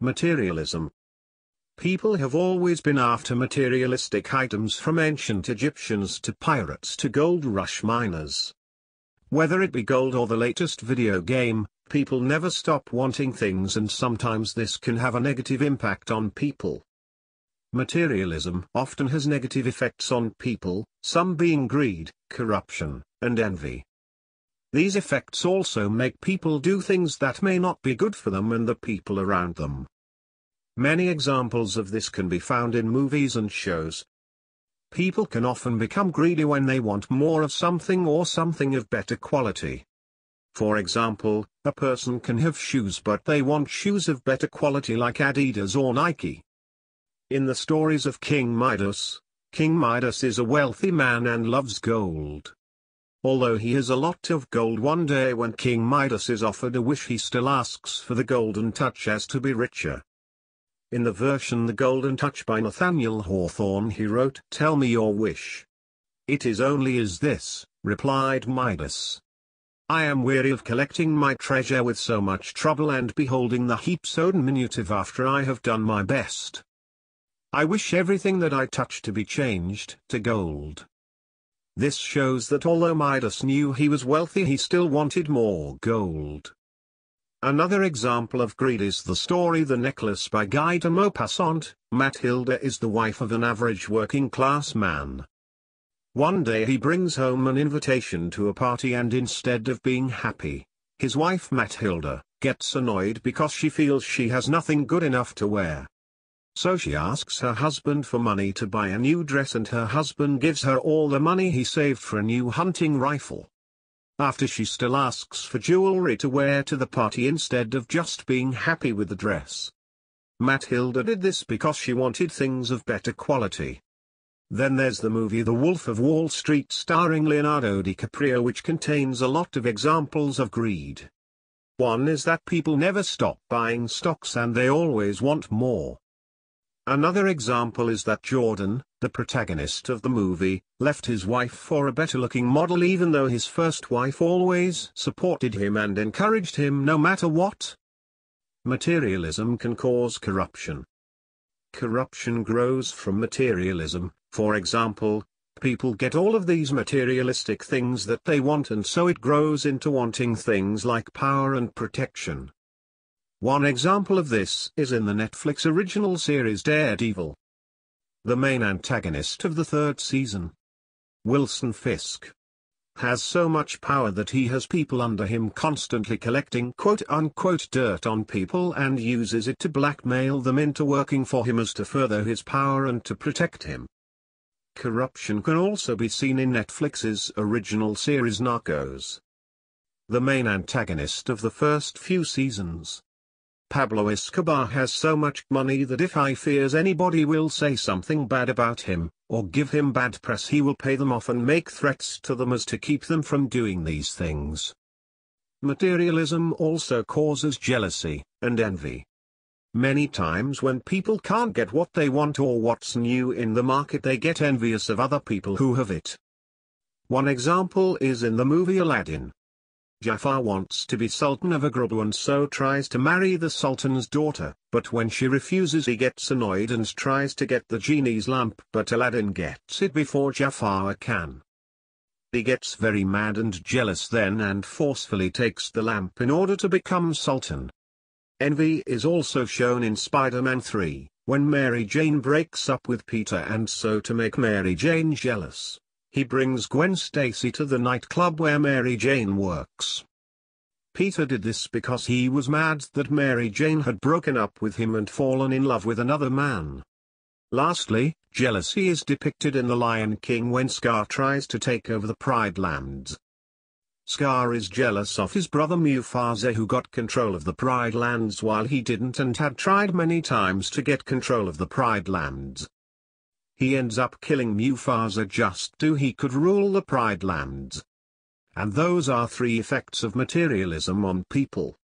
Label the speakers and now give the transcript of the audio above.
Speaker 1: Materialism People have always been after materialistic items from ancient Egyptians to pirates to gold rush miners. Whether it be gold or the latest video game, people never stop wanting things and sometimes this can have a negative impact on people. Materialism often has negative effects on people, some being greed, corruption, and envy. These effects also make people do things that may not be good for them and the people around them. Many examples of this can be found in movies and shows. People can often become greedy when they want more of something or something of better quality. For example, a person can have shoes but they want shoes of better quality like Adidas or Nike. In the stories of King Midas, King Midas is a wealthy man and loves gold. Although he has a lot of gold one day when King Midas is offered a wish he still asks for the golden touch as to be richer. In the version The Golden Touch by Nathaniel Hawthorne he wrote Tell me your wish. It is only as this, replied Midas. I am weary of collecting my treasure with so much trouble and beholding the heap so diminutive after I have done my best. I wish everything that I touch to be changed to gold. This shows that although Midas knew he was wealthy he still wanted more gold. Another example of greed is the story The Necklace by Guy de Maupassant. Matilda is the wife of an average working class man. One day he brings home an invitation to a party and instead of being happy, his wife Matilda, gets annoyed because she feels she has nothing good enough to wear. So she asks her husband for money to buy a new dress and her husband gives her all the money he saved for a new hunting rifle. After she still asks for jewelry to wear to the party instead of just being happy with the dress. Matilda did this because she wanted things of better quality. Then there's the movie The Wolf of Wall Street starring Leonardo DiCaprio which contains a lot of examples of greed. One is that people never stop buying stocks and they always want more. Another example is that Jordan, the protagonist of the movie, left his wife for a better-looking model even though his first wife always supported him and encouraged him no matter what. Materialism can cause corruption. Corruption grows from materialism, for example, people get all of these materialistic things that they want and so it grows into wanting things like power and protection. One example of this is in the Netflix original series Daredevil. The main antagonist of the third season, Wilson Fisk, has so much power that he has people under him constantly collecting quote-unquote dirt on people and uses it to blackmail them into working for him as to further his power and to protect him. Corruption can also be seen in Netflix's original series Narcos. The main antagonist of the first few seasons, Pablo Escobar has so much money that if he fears anybody will say something bad about him, or give him bad press he will pay them off and make threats to them as to keep them from doing these things. Materialism also causes jealousy, and envy. Many times when people can't get what they want or what's new in the market they get envious of other people who have it. One example is in the movie Aladdin. Jafar wants to be Sultan of Agrabah and so tries to marry the Sultan's daughter, but when she refuses he gets annoyed and tries to get the genie's lamp but Aladdin gets it before Jafar can. He gets very mad and jealous then and forcefully takes the lamp in order to become Sultan. Envy is also shown in Spider-Man 3, when Mary Jane breaks up with Peter and so to make Mary Jane jealous, he brings Gwen Stacy to the nightclub where Mary Jane works. Peter did this because he was mad that Mary Jane had broken up with him and fallen in love with another man. Lastly, jealousy is depicted in The Lion King when Scar tries to take over the Pride Lands. Scar is jealous of his brother Mufasa who got control of the Pride Lands while he didn't and had tried many times to get control of the Pride Lands he ends up killing Mufasa just so he could rule the Pride Lands. And those are three effects of materialism on people.